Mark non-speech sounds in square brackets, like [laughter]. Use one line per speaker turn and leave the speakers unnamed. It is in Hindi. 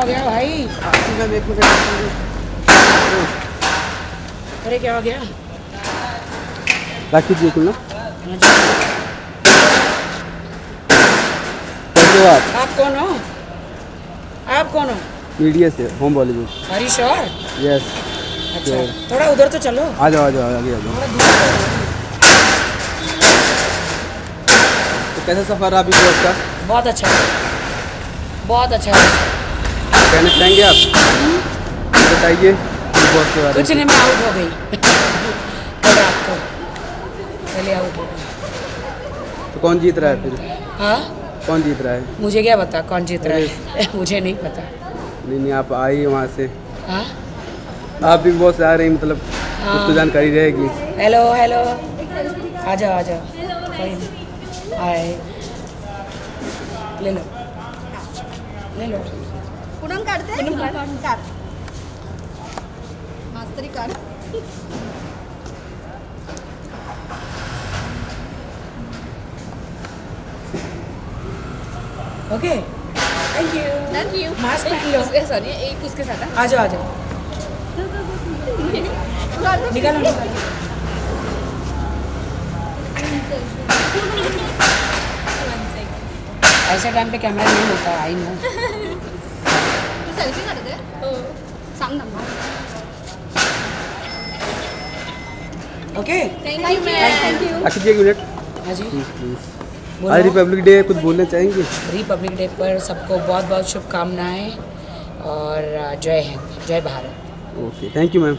हो गया भाई।
मिनट
अरे क्या हो गया?
राखी
हाँ
हो आप?
आप कौन हो? आप कौन हो?
मीडिया से होम बॉलीवुड
हरी श्योर
यस
अच्छा थोड़ा उधर तो चलो।
आ जाओ आ जाओ आगे आ जाओ। तो कैसा सफ़र रहा अभी बॉस का
बहुत अच्छा। बहुत अच्छा। है
कहना चाहेंगे आप? बताइए।
कुछ नहीं मैं आउट हो गई। कल रात को। पहले आउट हो गई।
तो कौन जीत रहा है फिर?
हाँ?
कौन जीत रहा है?
मुझे क्या पता कौन जीत रहा है? [laughs] मुझे नहीं पता।
नहीं नहीं आप आई वहाँ से।
हाँ?
आप भी बहुत से आ रही मतलब कुछ तो जानकारी रहेगी।
हेलो हेलो आ जाओ आ जाओ। कोई नहीं। हाय ले लो। ले लो।
कुठून काढते काढ मास्तरी काढ
okay thank you
thank you
mask पहन लो।
सॉरी एक उसके साथ
आ जाओ आ जाओ। निकालो निकालो। ऐसे टाइम पे कैमरा नहीं होता I know okay
thank you thank you
जी एक मिनट
हाँ जी
आज रिपब्लिक डे कुछ बोलना चाहेंगे?
रिपब्लिक डे पर सबको बहुत बहुत शुभकामनाएँ और Jai Hind Jai Bharat.
Okay thank you ma'am